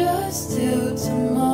just till tomorrow.